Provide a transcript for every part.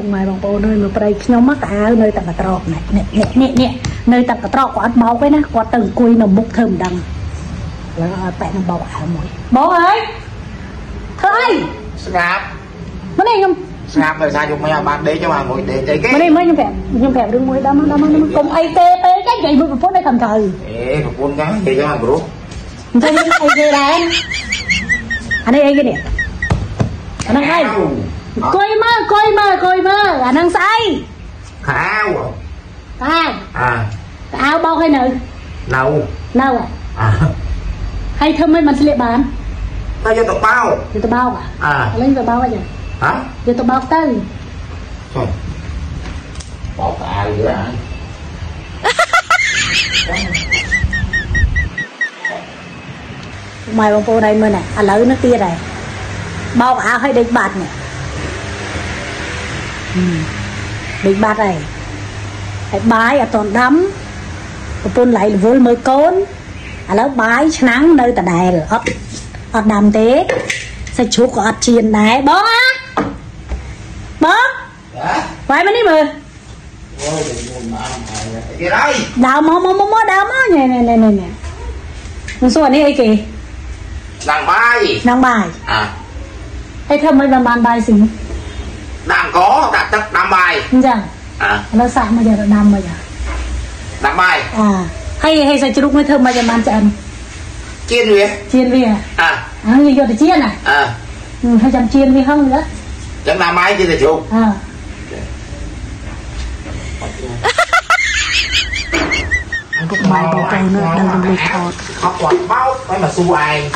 ពុកម៉ែបងប្អូនអើយមកប្រៃខ្ញុំមកតានៅតែកត្រកនេះនេះនេះនេះនៅតែកត្រកគាត់អត់បោកទេណាគាត់ទៅអង្គុយនៅមុខធ្វើមិនដឹងឥឡូវឲ្យប៉ែនឹងបោកអាវមួយបងអើយធ្វើអីស្ងាត់មកនេះខ្ញុំស្ងាត់ដោយសារយកមិនឲ្យបានដេកយកមកមួយដេកអីគេមកនេះមើលខ្ញុំប្រាប់ខ្ញុំប្រាប់រឿងមួយដល់មកដល់មកដល់មកកុំអីទេពេកនិយាយមួយប្រពន្ធឲ្យខំត្រូវអេប្រពន្ធកានិយាយយកមកព្រោះអញ្ចឹងអីគេដែរអានេះអីគេនេះអាហ្នឹងអី អង្គុយមើលអង្គុយមើលអង្គុយមើលអាហ្នឹងស្អីខោតាអាអាវបោកឲ្យនៅនៅនៅហ៎អាហើយធ្វើមិនមិនស្លៀកបានតែយកទៅបោយកទៅបោកអាឥឡូវទៅបោកអីចឹងហ៎យកទៅបោកទៅចុះបោកអាវយើអាម៉ែបងប្អូនឯងមើលណែឥឡូវនេះទៀតហើយបោកអាវឲ្យដេកបាត់នេះហឹម ដេកបាត់ហើយហើយបាយអត់តន់ដាំប្រពន្ធឡៃរវល់មើលកូនឥឡូវបាយឆ្នាំងនៅដដែលអត់អត់ដាំទេសាច់ជ្រូកក៏អត់ជៀនដែរបងអាបង ហ៎ បាយមកនេះមើល អូយយកមកអស់ហើយគេហើយ ដើមមកមកមកមកដើមមកនេះនេះនេះនេះនេះមិនសួរនេះអីគេ ដាំបាយ នំបាយ អា ហើយធ្វើមិនបានបានបាយស៊ី đang có đặt tất đam bài. Chẳng à. Nó sao mà giờ đặt năm bây giờ. Năm bài. À. Hay hay sao chứ lúc mới thơm mà giờ mang cho chiên về chiên về à? À. à Người vô thì chiên à? À. Ừ, hay chăm chiên về không nữa. Chẳng đam bài chiên là chụp à. Lúc mai bao cây nữa đang làm bao. cái mà su ai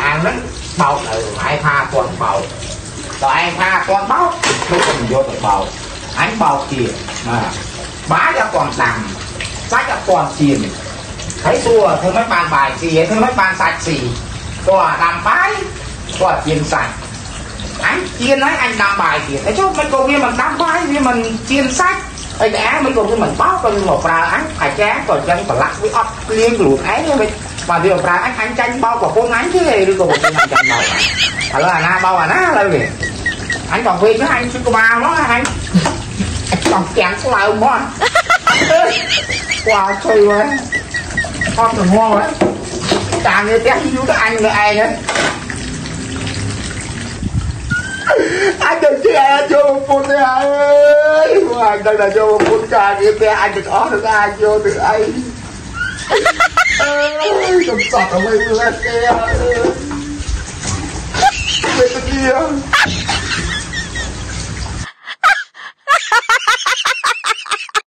ăn lắm. Bao từ ai pha còn bao. ត ខប់គាត់បោកហើយមកសួរឯងអាងហ្នឹងបោកនៅឯងថាគាត់បោកតើឯងថាគាត់បោកគឺខ្ញុំយកទៅបោកអញបោកជាបាទបាយអត់គាត់ដាំសាច់អត់គាត់ជៀនហើយសួរធ្វើម៉េចបានបាយស៊ីធ្វើម៉េចបានសាច់ស៊ីគាត់ដាំបាយគាត់ជៀនសាច់អញជៀនហើយអញដាំបាយទៀតហើយចុះមិនក៏វាមិនដាំបាយវាមិនជៀនសាច់អីតែអាមិនក៏វាមិនបោកក៏វាមកប្រើអញអាចារ្យក៏ចឹងប្រឡាក់វាអត់គ្លៀងខ្លួនឯងមិន បើវាប្រើអញអញចាញ់បោកប្រពន្ធអញទេឬក៏ប្រពន្ធអញចាញ់បោកឥឡូវអាណាបោកអាណាឥឡូវនេះអញបើវិញហ្នឹងអញជិះក្បាលមកអញចង់ទាំងស្លើមកquá chơi quá con thằng ngon quá càng như té vô cái anh nữa ai nữa anh đừng chứ ai vô một phút đi anh ơi anh đang là vô một phút càng như té anh đừng ó được ai vô 咋他妈又来谁啊？谁啊？